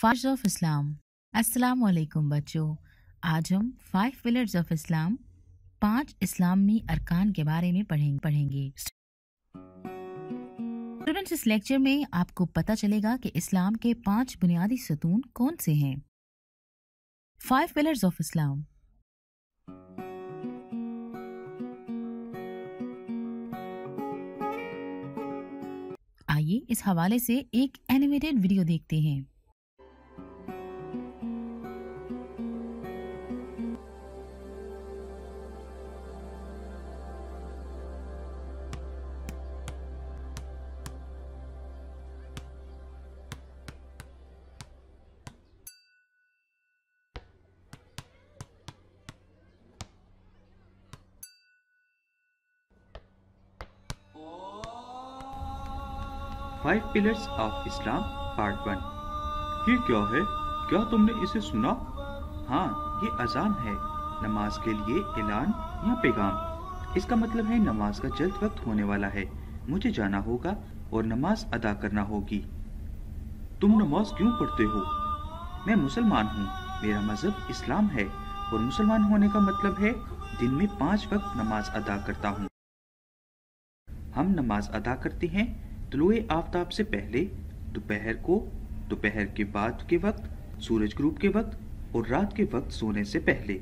Fives of اسلام۔ السلام علیکم بچوں۔ آج ہم فائیو پلرز آف اسلام، پانچ اسلامی ارکان کے بارے میں پڑھیں پڑھیں گے۔ اسٹوڈینٹس اس لیکچر میں آپ کو پتہ چلے گا کہ اسلام کے پانچ بنیادی ستون کون سے ہیں۔ Five pillars of Islam. آئیے اس حوالے سے ایک اینیمیٹڈ ویڈیو دیکھتے ہیں۔ Five pillars of Islam part one یہ کیا ہے؟ کیا تم نے اسے سنا؟ ہاں یہ اذان ہے، نماز کے لیے اعلان یا پیغام۔ اس کا مطلب ہے نماز کا جلد وقت ہونے والا ہے۔ مجھے جانا ہوگا اور نماز ادا کرنا ہوگی۔ تم نماز کیوں پڑھتے ہو؟ میں مسلمان ہوں، میرا مذہب اسلام ہے اور مسلمان ہونے کا مطلب ہے دن میں پانچ وقت نماز ادا کرتا ہوں۔ ہم نماز ادا کرتے ہیں طلوع آفتاب سے پہلے، دوپہر کو، دوپہر کے بعد کے وقت، سورج گروپ کے وقت اور رات کے وقت سونے سے پہلے۔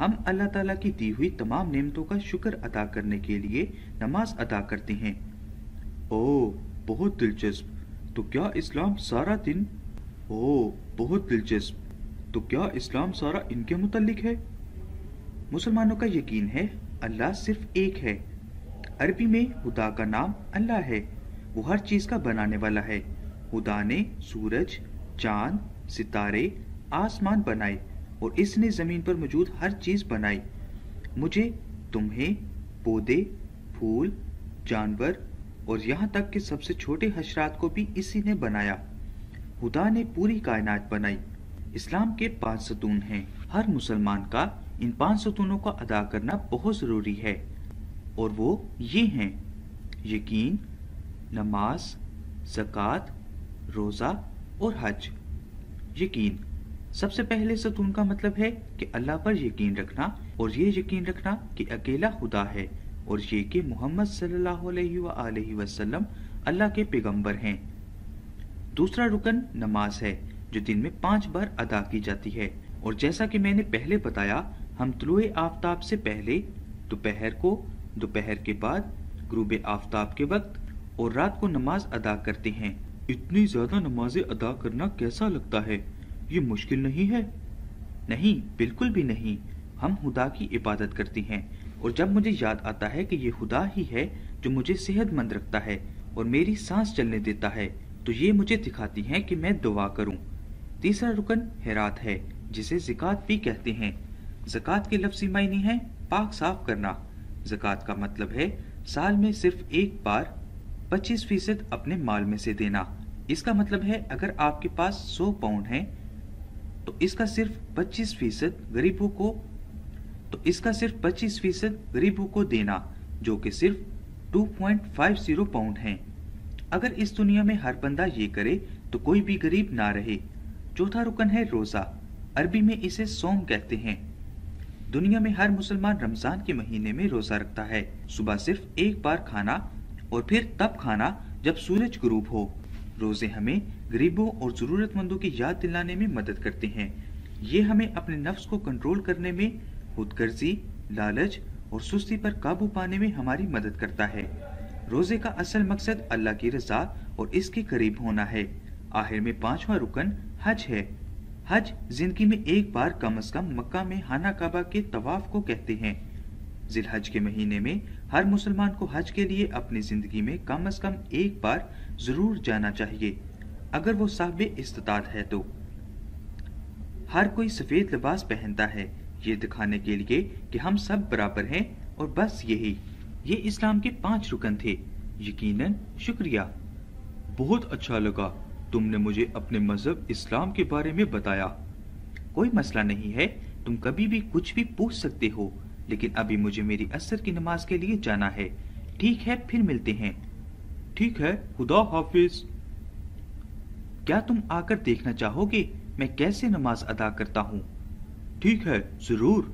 ہم اللہ تعالیٰ کی دی ہوئی تمام نعمتوں کا شکر ادا کرنے کے لیے نماز ادا کرتے ہیں۔ او بہت دلچسپ۔ تو کیا اسلام سارا دن؟ او بہت دلچسپ۔ تو کیا اسلام سارا ان کے متعلق ہے؟ مسلمانوں کا یقین ہے، اللہ صرف ایک ہے۔ عربی میں خدا کا نام اللہ ہے۔ وہ ہر چیز کا بنانے والا ہے۔ خدا نے سورج، چاند، ستارے، آسمان بنائے اور اس نے زمین پر موجود ہر چیز بنائی۔ مجھے تمہیں پودے، پھول، جانور اور یہاں تک کہ سب سے چھوٹے حشرات کو بھی اسی نے بنایا۔ خدا نے پوری کائنات بنائی۔ اسلام کے پانچ ستون ہیں۔ ہر مسلمان کا ان پانچ ستونوں کا ادا کرنا بہت ضروری ہے۔ اور وہ یہ ہیں۔ یقین نماز، زکوٰۃ، روزہ اور حج۔ یقین، سب سے پہلے ستون کا مطلب ہے کہ اللہ پر یقین رکھنا اور یہ یقین رکھنا کہ اکیلا خدا ہے اور یہ کہ محمد صلی اللہ علیہ وآلہ وسلم اللہ کے پیغمبر ہیں۔ دوسرا رکن نماز ہے، جو دن میں پانچ بار ادا کی جاتی ہے۔ اور جیسا کہ میں نے پہلے بتایا، ہم طلوع آفتاب سے پہلے، دوپہر کو، دوپہر کے بعد، غروب آفتاب کے وقت اور رات کو نماز ادا کرتے ہیں۔ اتنی زیادہ نمازیں ادا کرنا کیسا لگتا ہے؟ یہ مشکل نہیں ہے؟ نہیں، بالکل بھی نہیں۔ ہم خدا کی عبادت کرتے ہیں۔ اور جب مجھے یاد آتا ہے کہ یہ خدا ہی ہے جو مجھے صحت مند رکھتا ہے اور میری سانس چلنے دیتا ہے، تو یہ مجھے دکھاتی ہیں کہ میں دعا کروں۔ تیسرا رکن حیرات ہے، جسے زکوٰۃ بھی کہتے ہیں۔ زکوٰۃ کے لفظی معنی ہے پاک صاف کرنا۔ زکوٰۃ کا مطلب ہے، سال میں صرف ایک بار پچیس فیصد اپنے مال میں سے دینا۔ اس کا مطلب ہے اگر آپ کے پاس سو پاؤنڈ ہیں، تو اس کا صرف پچیس فیصد غریبوں کو، تو اس کا صرف پچیس فیصد غریبوں کو دینا، جو کہ صرف two point five zero pound ہیں۔ اگر اس دنیا میں ہر بندہ یہ کرے، تو کوئی بھی غریب نہ رہے۔ چوتھا رکن ہے روزہ۔ عربی میں اسے سوم کہتے ہیں۔ دنیا میں ہر مسلمان رمضان کے مہینے میں روزہ رکھتا ہے۔ صبح صرف ایک بار کھانا اور پھر تب کھانا جب سورج غروب ہو۔ روزے ہمیں غریبوں اور ضرورت مندوں کی یاد دلانے میں مدد کرتے ہیں۔ یہ ہمیں اپنے نفس کو کنٹرول کرنے میں خود غرضی لالچ اور سستی پر قابو پانے میں ہماری مدد کرتا ہے۔ روزے کا اصل مقصد اللہ کی رضا اور اس کے قریب ہونا ہے۔ آخر میں پانچواں رکن حج ہے۔ حج زندگی میں ایک بار کم از کم مکہ میں خانہ کعبہ کے طواف کو کہتے ہیں۔ ذی الحج کے مہینے میں ہر مسلمان کو حج کے لیے اپنی زندگی میں کم از کم ایک بار ضرور جانا چاہیے۔ اگر وہ صاحب استطاعت ہے تو۔ ہر کوئی سفید لباس پہنتا ہے۔ یہ دکھانے کے لیے کہ ہم سب برابر ہیں اور بس یہی۔ یہ اسلام کے پانچ رکن تھے۔ یقیناً شکریہ۔ بہت اچھا لگا۔ تم نے مجھے اپنے مذہب اسلام کے بارے میں بتایا۔ کوئی مسئلہ نہیں ہے۔ تم کبھی بھی کچھ بھی پوچھ سکتے ہو۔ لیکن ابھی مجھے میری اثر کی نماز کے لیے جانا ہے۔ ٹھیک ہے، پھر ملتے ہیں۔ ٹھیک ہے، خدا حافظ۔ کیا تم آ کر دیکھنا چاہو گے میں کیسے نماز ادا کرتا ہوں؟ ٹھیک ہے، ضرور۔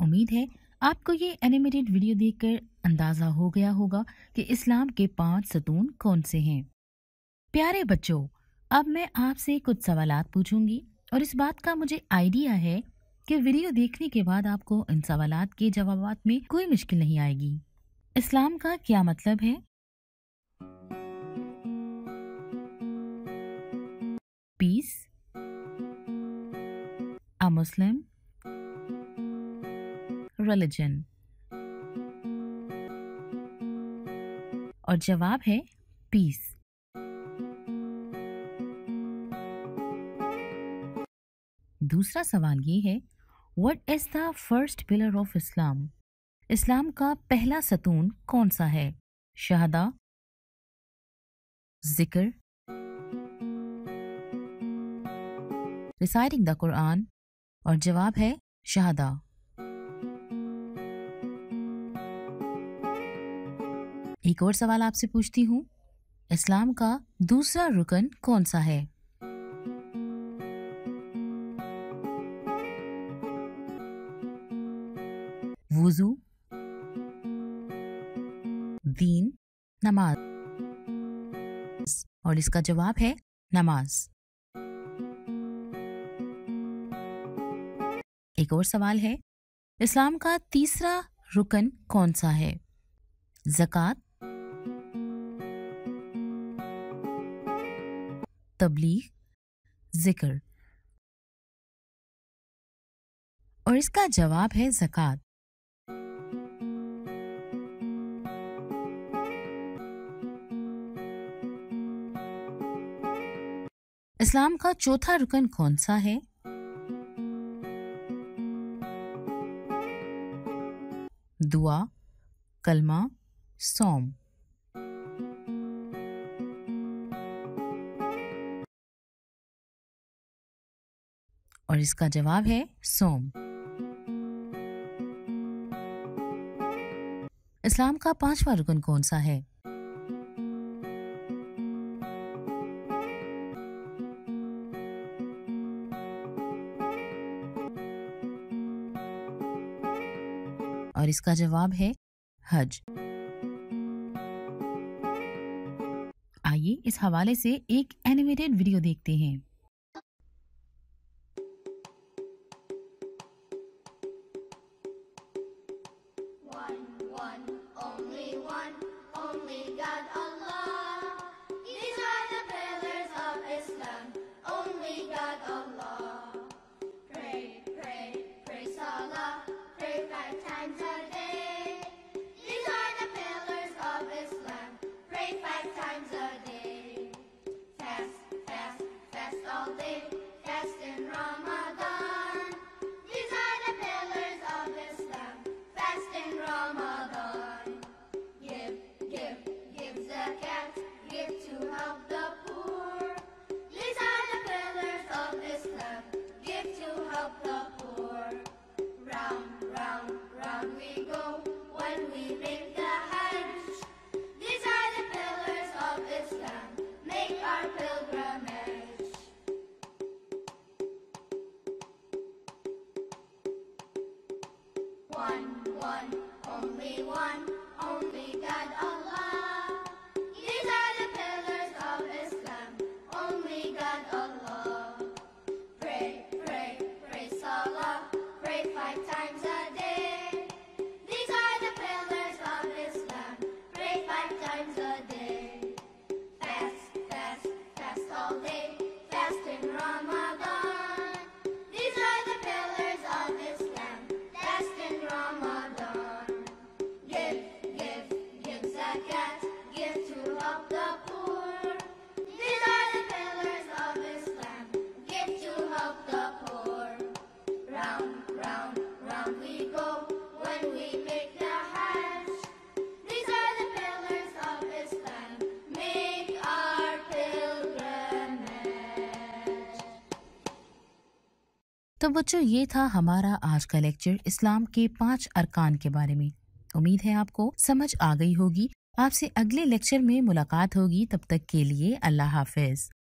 امید ہے آپ کو یہ انیمیٹڈ ویڈیو دیکھ کر اندازہ ہو گیا ہوگا کہ اسلام کے پانچ ستون کون سے ہیں۔ پیارے بچوں، اب میں آپ سے کچھ سوالات پوچھوں گی اور اس بات کا مجھے آئیڈیا ہے کہ ویڈیو دیکھنے کے بعد آپ کو ان سوالات کے جوابات میں کوئی مشکل نہیں آئے گی۔ اسلام کا کیا مطلب ہے؟ پیس a مسلم ریلیجن اور جواب ہے پیس دوسرا سوال یہ ہے what is the first pillar of Islam اسلام کا پہلا ستون کون سا ہے؟ شہدا ذکر ریسائڈنگ دا قرآن اور جواب ہے شہدا ایک اور سوال آپ سے پوچھتی ہوں، اسلام کا دوسرا رکن کون سا ہے؟ وضو، دین، نماز، اور اس کا جواب ہے نماز۔ ایک اور سوال ہے، اسلام کا تیسرا رکن کون سا ہے؟ زکوٰۃ، تبلیغ، ذکر۔ اور اس کا جواب ہے زکوٰۃ۔ اسلام کا چوتھا رکن کون سا ہے؟ دعا، کلمہ سوم اور اس کا جواب ہے سوم اسلام کا پانچواں رکن کون سا ہے؟ اور اس کا جواب ہے حج۔ آئیے اس حوالے سے ایک اینیمیٹڈ ویڈیو دیکھتے ہیں۔ تو بچوں یہ تھا ہمارا آج کا لیکچر اسلام کے پانچ ارکان کے بارے میں۔ امید ہے آپ کو سمجھ آ گئی ہوگی۔ آپ سے اگلے لیکچر میں ملاقات ہوگی، تب تک کے لیے اللہ حافظ۔